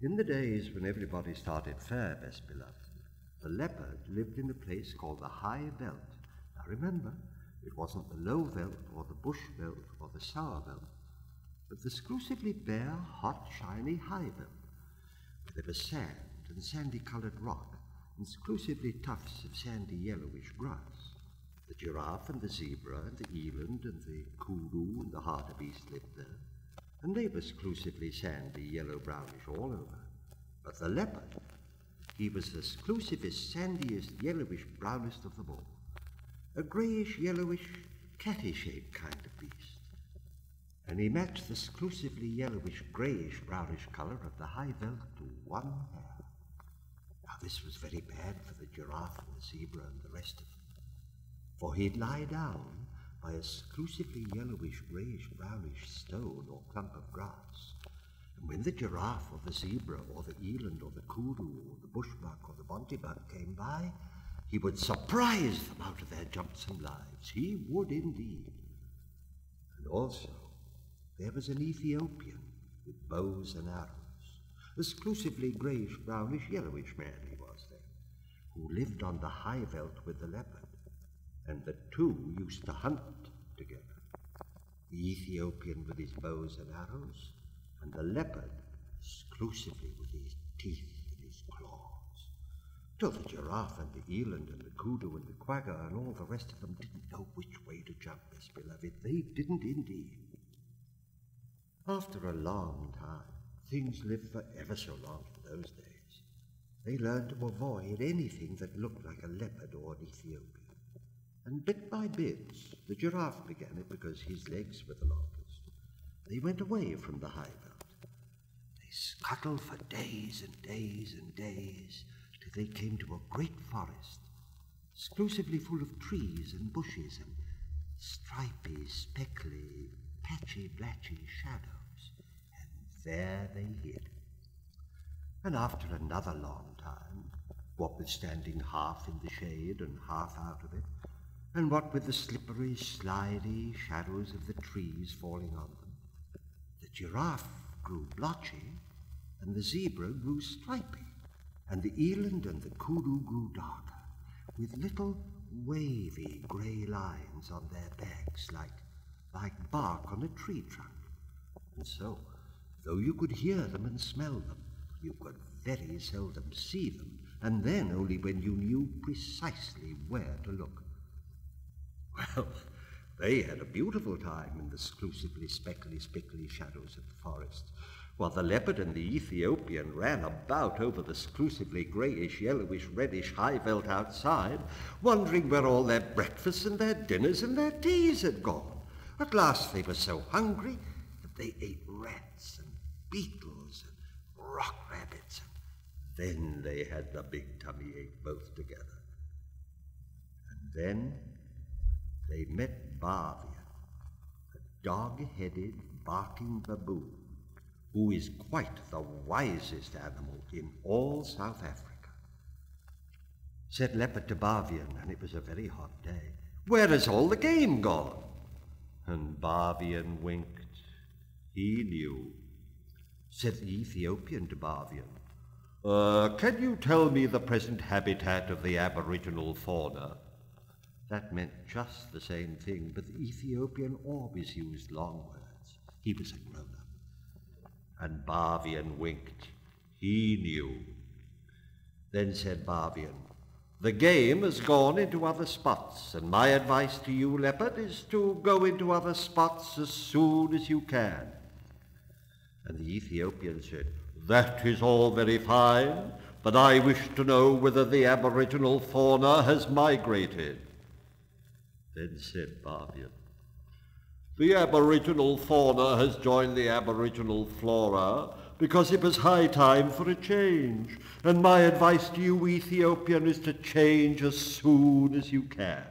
In the days when everybody started fair, best beloved, the leopard lived in a place called the High Veld. Now remember, it wasn't the low veld or the bush veld or the sour veld, but the exclusively bare, hot, shiny high veld, where there was sand and sandy-colored rock, and exclusively tufts of sandy yellowish grass. The giraffe and the zebra and the eland and the kudu and the hartebeest lived there, and they were exclusively sandy, yellow-brownish all over. But the leopard, he was the exclusivest, sandiest, yellowish, brownest of them all. A greyish, yellowish, catty-shaped kind of beast. And he matched the exclusively yellowish, greyish, brownish colour of the high veld to one hair. Now this was very bad for the giraffe and the zebra and the rest of them. For he'd lie down by a exclusively yellowish, greyish, brownish stone or clump of grass. And when the giraffe or the zebra or the eland or the kudu or the bushbuck or the bontebok came by, he would surprise them out of their jumps lives. He would indeed. And also, there was an Ethiopian with bows and arrows, exclusively greyish, brownish, yellowish man he was then, who lived on the high veld with the leopard and the two used to hunt together. The Ethiopian with his bows and arrows, and the leopard exclusively with his teeth and his claws. Till the giraffe and the eland and the kudu and the quagga and all the rest of them didn't know which way to jump, best beloved. They didn't indeed. After a long time, things lived for ever so long in those days. They learned to avoid anything that looked like a leopard or an Ethiopian. And bit by bit, the giraffe began it because his legs were the longest. They went away from the high veld. They scuttled for days and days and days till they came to a great forest, exclusively full of trees and bushes and stripy, speckly, patchy, blatchy shadows. And there they hid. And after another long time, what with standing half in the shade and half out of it, and what with the slippery, slidey shadows of the trees falling on them, the giraffe grew blotchy, and the zebra grew stripy, and the eland and the kudu grew darker, with little wavy grey lines on their backs like, like bark on a tree trunk. And so, though you could hear them and smell them, you could very seldom see them, and then only when you knew precisely where to look. Well, they had a beautiful time in the exclusively speckly, spickly shadows of the forest, while the leopard and the Ethiopian ran about over the exclusively greyish, yellowish, reddish high veld outside, wondering where all their breakfasts and their dinners and their teas had gone. At last they were so hungry that they ate rats and beetles and rock rabbits. Then they had the big tummy ache both together. And then they met Bavian, a dog-headed, barking baboon, who is quite the wisest animal in all South Africa. Said Leopard to Bavian, and it was a very hot day, Where has all the game gone? And Bavian winked. He knew. Said the Ethiopian to Bavian, uh, Can you tell me the present habitat of the aboriginal fauna? That meant just the same thing, but the Ethiopian always used long words. He was a grown up. And Bavian winked. He knew. Then said Bavian, The game has gone into other spots, and my advice to you, leopard, is to go into other spots as soon as you can. And the Ethiopian said, That is all very fine, but I wish to know whether the aboriginal fauna has migrated. Then said Bavian, The aboriginal fauna has joined the aboriginal flora because it was high time for a change, and my advice to you, Ethiopian, is to change as soon as you can.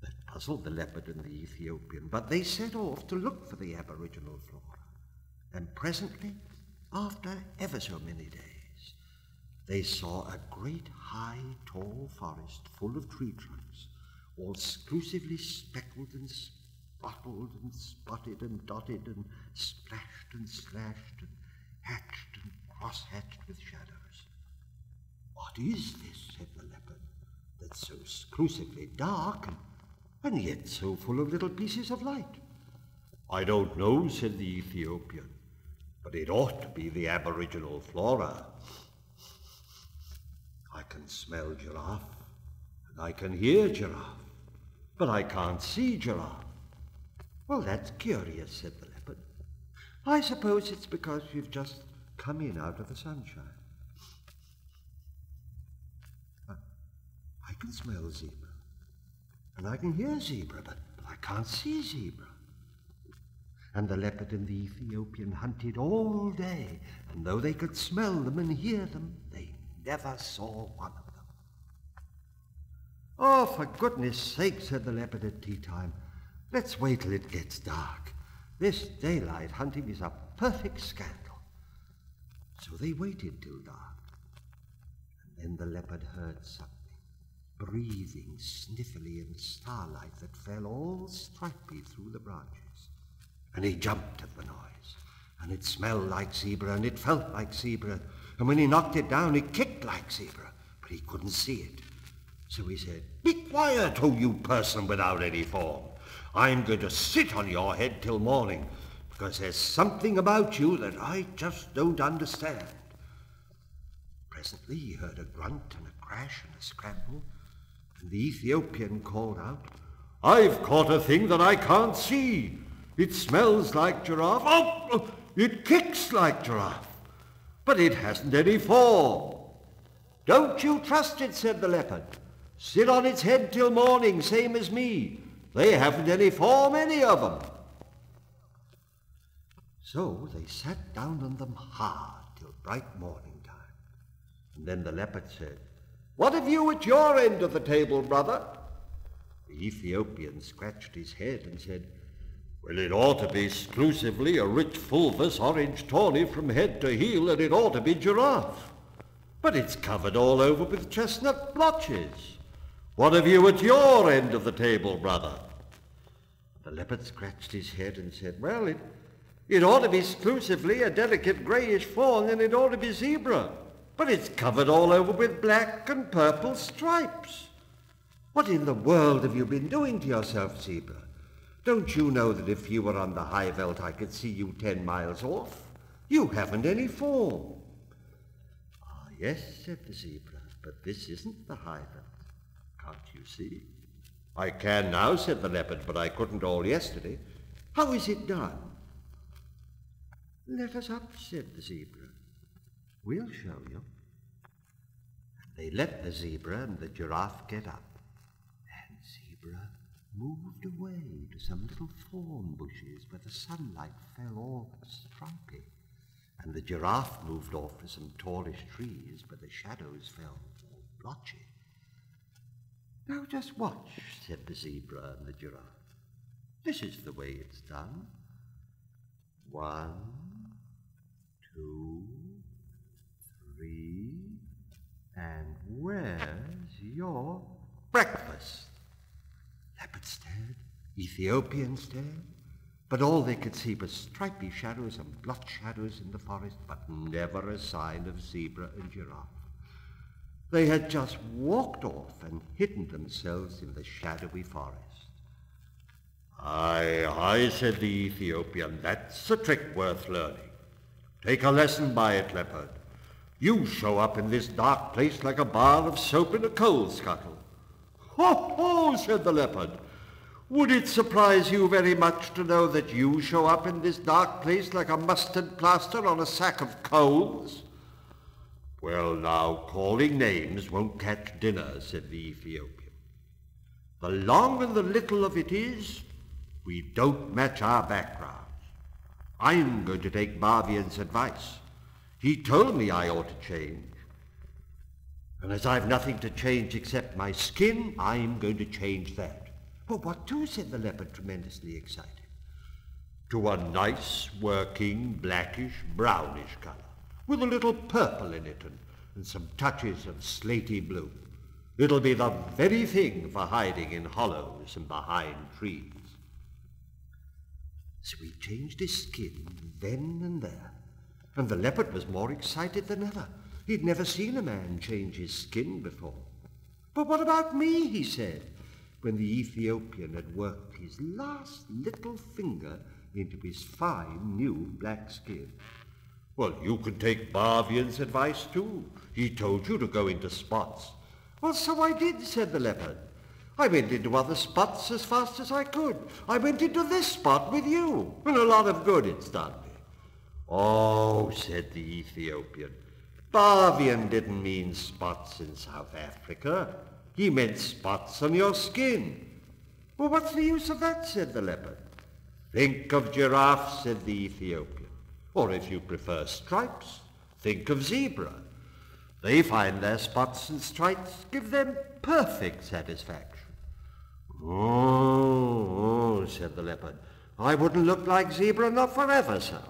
That puzzled the leopard and the Ethiopian, but they set off to look for the aboriginal flora. And presently, after ever so many days, they saw a great high, tall forest full of tree trunks, all exclusively speckled and spotted and spotted and dotted and splashed and slashed and hatched and cross-hatched with shadows. What is this, said the leopard, that's so exclusively dark and, and yet so full of little pieces of light? I don't know, said the Ethiopian, but it ought to be the aboriginal flora. I can smell giraffe, and I can hear giraffe, but I can't see giraffe. Well, that's curious, said the leopard. I suppose it's because you've just come in out of the sunshine. Ah, I can smell zebra, and I can hear zebra, but, but I can't see zebra. And the leopard and the Ethiopian hunted all day, and though they could smell them and hear them, they never saw one. Oh, for goodness sake, said the leopard at tea time, let's wait till it gets dark. This daylight hunting is a perfect scandal. So they waited till dark. And then the leopard heard something, breathing sniffily in starlight that fell all stripy through the branches. And he jumped at the noise. And it smelled like zebra, and it felt like zebra. And when he knocked it down, it kicked like zebra, but he couldn't see it. So he said, Be quiet, oh you person without any form. I'm going to sit on your head till morning, because there's something about you that I just don't understand. Presently he heard a grunt and a crash and a scramble, and the Ethiopian called out, I've caught a thing that I can't see. It smells like giraffe. Oh, oh it kicks like giraffe. But it hasn't any form. Don't you trust it, said the leopard. Sit on its head till morning, same as me. They haven't any form, any of them. So they sat down on them hard till bright morning time. And then the leopard said, What have you at your end of the table, brother? The Ethiopian scratched his head and said, well, it ought to be exclusively a rich fulvous orange tawny from head to heel, and it ought to be giraffe. But it's covered all over with chestnut blotches. What have you at your end of the table, brother? The leopard scratched his head and said, Well, it, it ought to be exclusively a delicate greyish fawn, and it ought to be zebra. But it's covered all over with black and purple stripes. What in the world have you been doing to yourself, zebra? Don't you know that if you were on the high veld I could see you ten miles off? You haven't any form. Ah, yes, said the zebra, but this isn't the high veld. Can't you see? I can now, said the leopard, but I couldn't all yesterday. How is it done? Let us up, said the zebra. We'll show you. And they let the zebra and the giraffe get up. And zebra moved away to some little thorn bushes where the sunlight fell all stripy, and the giraffe moved off to some tallish trees where the shadows fell all blotchy. Now just watch, said the zebra and the giraffe. This is the way it's done. One, two, three, and where's your breakfast? Leopard stared, Ethiopian stared, but all they could see was stripy shadows and blotch shadows in the forest, but never a sign of zebra and giraffe. They had just walked off and hidden themselves in the shadowy forest. Aye, aye, said the Ethiopian, that's a trick worth learning. Take a lesson by it, leopard. You show up in this dark place like a bar of soap in a coal scuttle. Ho, ho, said the leopard. Would it surprise you very much to know that you show up in this dark place like a mustard plaster on a sack of coals? Well, now, calling names won't catch dinner, said the Ethiopian. The long and the little of it is, we don't match our backgrounds. I'm going to take Bavian's advice. He told me I ought to change. And as I've nothing to change except my skin, I'm going to change that. Well, what to? said the leopard, tremendously excited. To a nice, working, blackish, brownish color, with a little purple in it and, and some touches of slaty blue. It'll be the very thing for hiding in hollows and behind trees. So he changed his skin then and there, and the leopard was more excited than ever. He'd never seen a man change his skin before. But what about me, he said, when the Ethiopian had worked his last little finger into his fine new black skin. Well, you can take Bavian's advice too. He told you to go into spots. Well, so I did, said the leopard. I went into other spots as fast as I could. I went into this spot with you, and a lot of good it's done me. Oh, said the Ethiopian, Bavian didn't mean spots in South Africa. He meant spots on your skin. Well, what's the use of that, said the leopard. Think of giraffe, said the Ethiopian. Or if you prefer stripes, think of zebra. They find their spots and stripes give them perfect satisfaction. Oh, oh, said the leopard, I wouldn't look like zebra not forever, sir.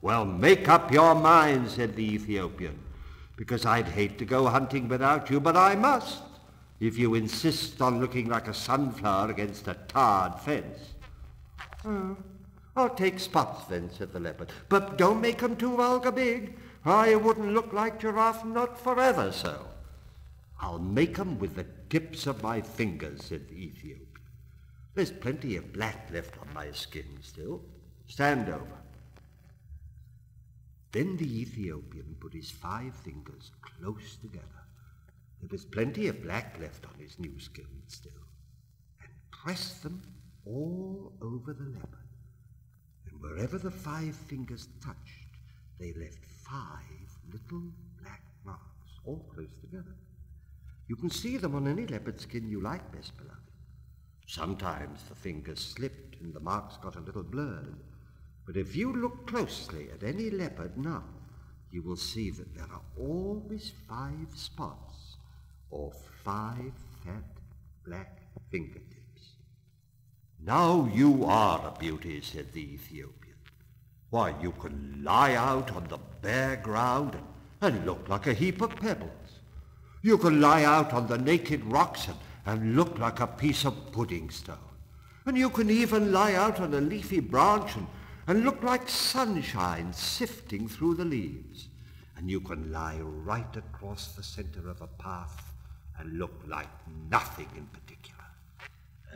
Well, make up your mind, said the Ethiopian, because I'd hate to go hunting without you, but I must, if you insist on looking like a sunflower against a tarred fence. Oh, I'll take spots then, said the leopard, but don't make 'em too vulgar big. I wouldn't look like giraffe not forever so. I'll make 'em with the tips of my fingers, said the Ethiopian. There's plenty of black left on my skin still. Stand over. Then the Ethiopian put his five fingers close together. There was plenty of black left on his new skin still, and pressed them all over the leopard. Wherever the five fingers touched, they left five little black marks, all close together. You can see them on any leopard skin you like, best beloved. Sometimes the fingers slipped and the marks got a little blurred. But if you look closely at any leopard now, you will see that there are always five spots or five fat black fingertips. Now you are a beauty, said the Ethiopian. Why, you can lie out on the bare ground and, and look like a heap of pebbles. You can lie out on the naked rocks and and look like a piece of pudding stone. And you can even lie out on a leafy branch and, and look like sunshine sifting through the leaves. And you can lie right across the center of a path and look like nothing in particular.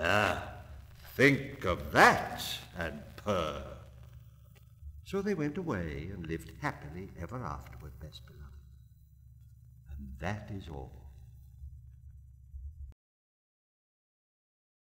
Ah, think of that and purr. So they went away and lived happily ever afterward, best beloved. And that is all.